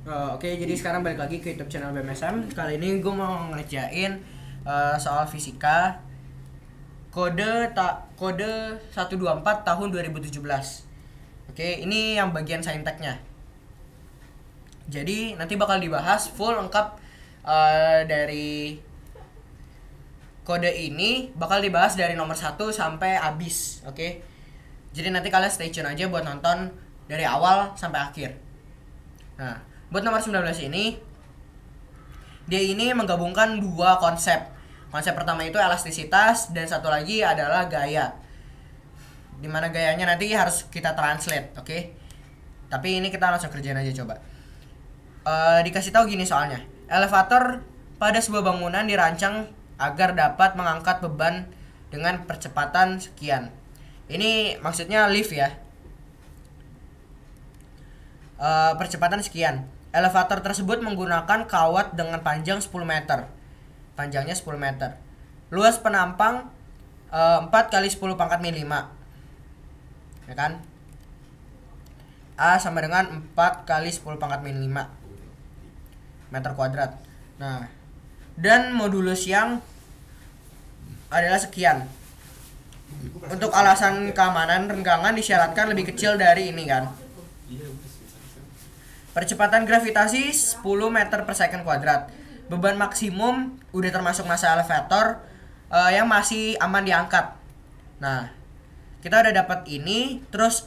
Uh, Oke, jadi sekarang balik lagi ke YouTube channel BMSM. Kali ini gue mau ngerjain uh, soal fisika kode tak kode 124 tahun 2017. Oke, ini yang bagian sainteknya. Jadi nanti bakal dibahas full lengkap uh, dari kode ini bakal dibahas dari nomor 1 sampai habis, oke? Jadi nanti kalian stay tune aja buat nonton dari awal sampai akhir. Nah, buat nomor 19 ini dia ini menggabungkan dua konsep. Konsep pertama itu elastisitas dan satu lagi adalah gaya. Di mana gayanya nanti harus kita translate, oke? Tapi ini kita langsung kerjain aja coba. Uh, dikasih tahu gini soalnya. Elevator pada sebuah bangunan dirancang agar dapat mengangkat beban dengan percepatan sekian. Ini maksudnya lift ya. Uh, percepatan sekian. Elevator tersebut menggunakan kawat dengan panjang 10 meter. Panjangnya 10 meter. Luas penampang uh, 4 kali 10 pangkat min 5. Ya kan? A sama dengan 4 kali 10 pangkat min 5 meter kuadrat. Nah, dan modulus yang adalah sekian. Untuk alasan keamanan, renggangan disyaratkan lebih kecil dari ini kan. Percepatan gravitasi 10 meter per second kuadrat. Beban maksimum udah termasuk masa elevator uh, yang masih aman diangkat. Nah, kita udah dapat ini, terus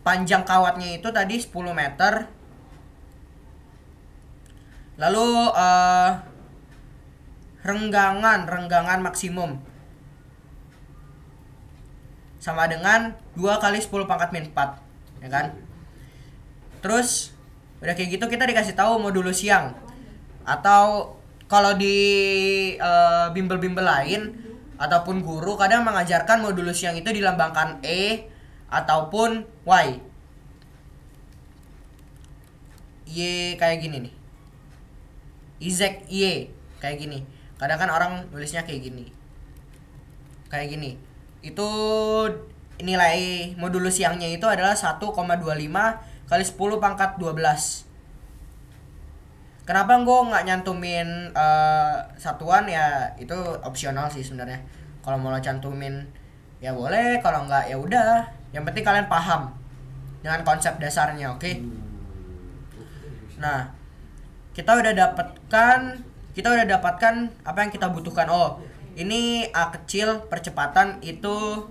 panjang kawatnya itu tadi 10 meter Lalu uh, renggangan, renggangan maksimum sama dengan 2 kali 10 pangkat min 4, ya kan? Terus udah kayak gitu kita dikasih tahu modulus siang atau kalau di uh, bimbel-bimbel lain ataupun guru kadang mengajarkan modulus siang itu dilambangkan E ataupun Y. Y kayak gini nih. Izek Y kayak gini kadang kan orang nulisnya kayak gini kayak gini itu nilai modulus siangnya itu adalah 1,25 kali 10 pangkat 12 kenapa gue nggak nyantumin uh, satuan? Ya itu opsional sih sebenarnya. Kalau mau lo cantumin ya boleh. Kalau nggak ya udah. Yang penting kalian paham dengan konsep dasarnya oke? Okay? nah kita udah dapatkan kita udah dapatkan apa yang kita butuhkan. Oh ini A kecil percepatan itu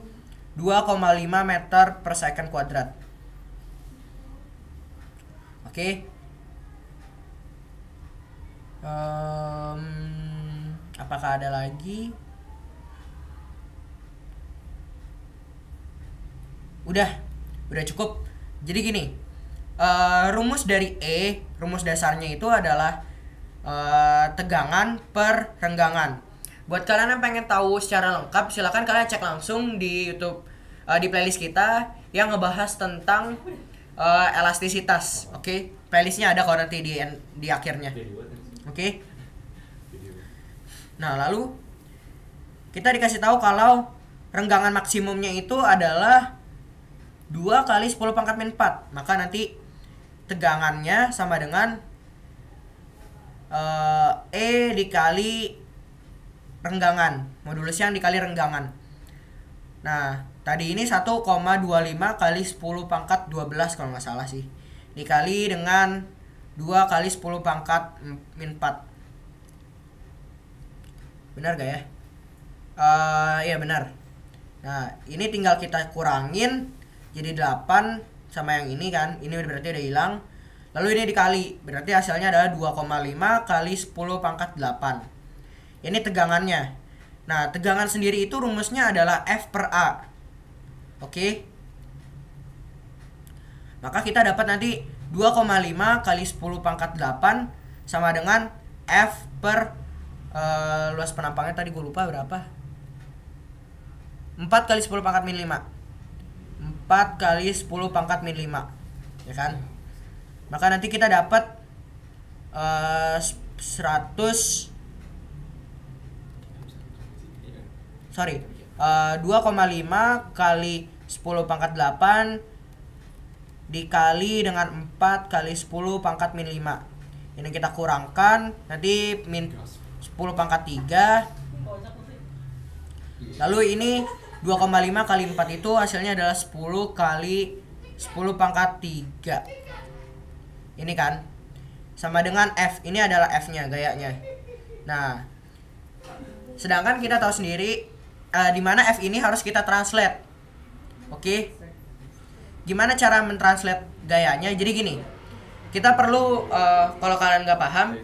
2,5 meter per second kuadrat okay. um, apakah ada lagi udah udah cukup jadi gini uh, rumus dari E, rumus dasarnya itu adalah uh, tegangan per renggangan. Buat kalian yang pengen tahu secara lengkap, silahkan kalian cek langsung di YouTube uh, di playlist kita yang ngebahas tentang uh, elastisitas. Oke, okay? playlistnya ada kalau nanti di di akhirnya. Oke. Okay? Nah lalu kita dikasih tahu kalau renggangan maksimumnya itu adalah 2 kali 10 pangkat min 4 maka nanti tegangannya sama dengan uh, E dikali renggangan modulus yang dikali renggangan nah tadi ini 1,25 kali 10 pangkat 12 kalau nggak salah sih. Dikali dengan 2 kali 10 pangkat min 4 benar gak ya? Uh, iya benar. Nah ini tinggal kita kurangin jadi 8 sama yang ini kan. Ini berarti udah hilang. Lalu ini dikali. Berarti hasilnya adalah 2,5 kali 10 pangkat 8 ini tegangannya nah tegangan sendiri itu rumusnya adalah F per A. Oke? Maka kita dapat nanti 2,5 kali 10 pangkat 8 sama dengan F per uh, luas penampangnya. Tadi gue lupa berapa. 4 kali 10 pangkat min 5 4 kali 10 pangkat min 5 ya kan? Maka nanti kita dapat uh, 100 sorry uh, 2,5 kali 10 pangkat 8 dikali dengan 4 kali 10 pangkat min 5 ini kita kurangkan nanti min 10 pangkat 3 lalu ini 2,5 kali 4 itu hasilnya adalah 10 kali 10 pangkat 3 ini kan? Sama dengan F ini adalah F nya gayanya. Nah sedangkan kita tahu sendiri uh, di mana F ini harus kita translate. Oke? Okay? gimana cara mentranslate gayanya? Jadi gini kita perlu uh, kalau kalian nggak paham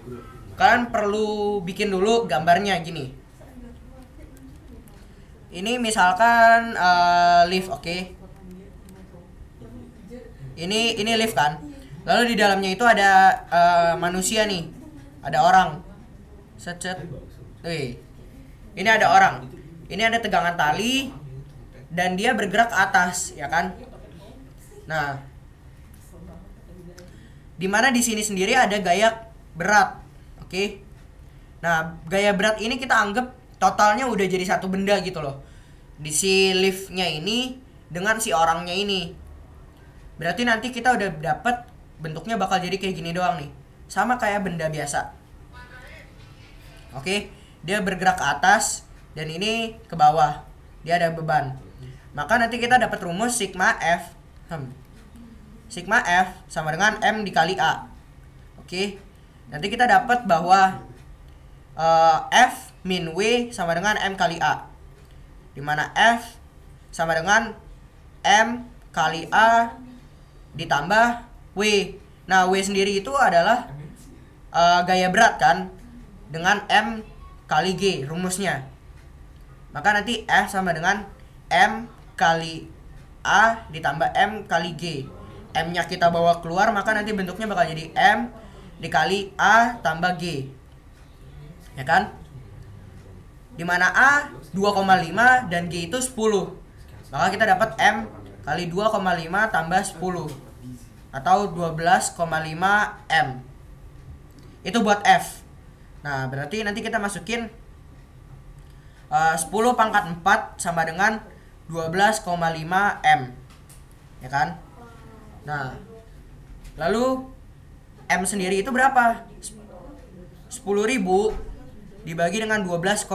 kalian perlu bikin dulu gambarnya gini. Ini misalkan uh, lift oke? Okay? ini ini lift kan? Lalu di dalamnya itu ada uh, manusia nih. Ada orang. Secet Wih. ini ada orang ini ada tegangan tali dan dia bergerak ke atas ya kan? Nah di mana di sini sendiri ada gaya berat oke? Okay? nah gaya berat ini kita anggap totalnya udah jadi satu benda gitu loh. Di si liftnya ini dengan si orangnya ini. Berarti nanti kita udah dapet bentuknya bakal jadi kayak gini doang nih. Sama kayak benda biasa. Oke? Dia bergerak ke atas dan ini ke bawah. Dia ada beban. Maka nanti kita dapat rumus sigma f. Hmm. sigma f sama dengan m dikali a. Oke. Nanti kita dapat bahwa uh, f min w sama dengan m kali a. Di mana F sama dengan M kali A ditambah W. Nah, W sendiri itu adalah uh, gaya berat kan? Dengan M kali G rumusnya. Maka nanti F sama dengan M kali A ditambah M kali G. M-nya kita bawa keluar maka nanti bentuknya bakal jadi M dikali A tambah G. Ya kan? Di mana A 2,5 dan G itu 10 Maka kita dapat M kali 2,5 tambah 10 Atau 12,5 M Itu buat F Nah berarti nanti kita masukin uh, 10 pangkat 4 sama dengan 12,5 M. Ya kan? Nah Lalu M sendiri itu berapa? 10.000 dibagi dengan 12,5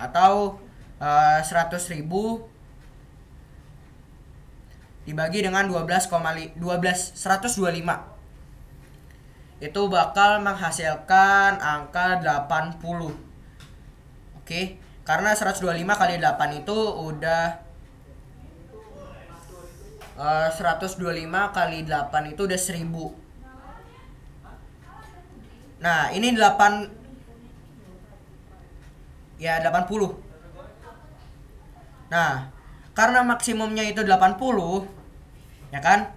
atau uh, eh, 100 ribu dibagi dengan 12, 12 125 itu bakal menghasilkan angka 80 oke karena 125 kali 8 itu udah uh, 125 kali 8 itu udah 1000 Nah, ini 8 ya 80 nah karena maksimumnya itu 80 ya kan?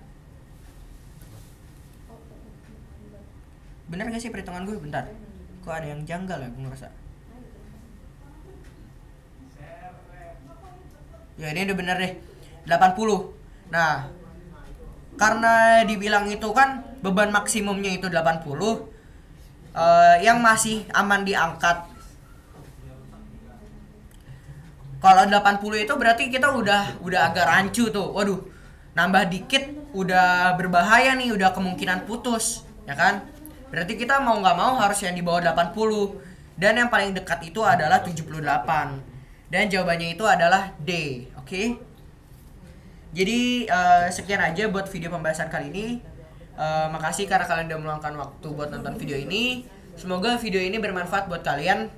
Bener gak sih perhitungan gue? Bentar. Kok ada yang janggal ya gue ngerasa ya ini udah bener deh. 80 nah karena dibilang itu kan beban maksimumnya itu 80 uh, eh, yang masih aman diangkat. Kalau 80 itu berarti kita udah udah agak rancu tuh. Waduh nambah dikit udah berbahaya nih udah kemungkinan putus ya kan? Berarti kita mau nggak mau harus yang di bawah 80 dan yang paling dekat itu adalah 78 dan jawabannya itu adalah D oke okay? jadi uh, sekian aja buat video pembahasan kali ini uh, makasih karena kalian udah meluangkan waktu buat nonton video ini semoga video ini bermanfaat buat kalian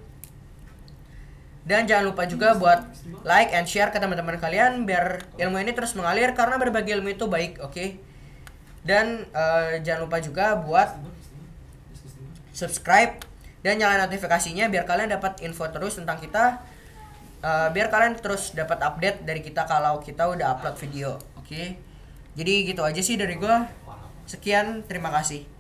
dan jangan lupa juga buat like and share ke teman-teman kalian biar ilmu ini terus mengalir karena berbagi ilmu itu baik, oke? Okay? Dan uh, jangan lupa juga buat subscribe dan nyalain notifikasinya biar kalian dapat info terus tentang kita. Uh, biar kalian terus dapat update dari kita kalau kita udah upload video, oke? Okay? Jadi gitu aja sih dari gue. Sekian, terima kasih.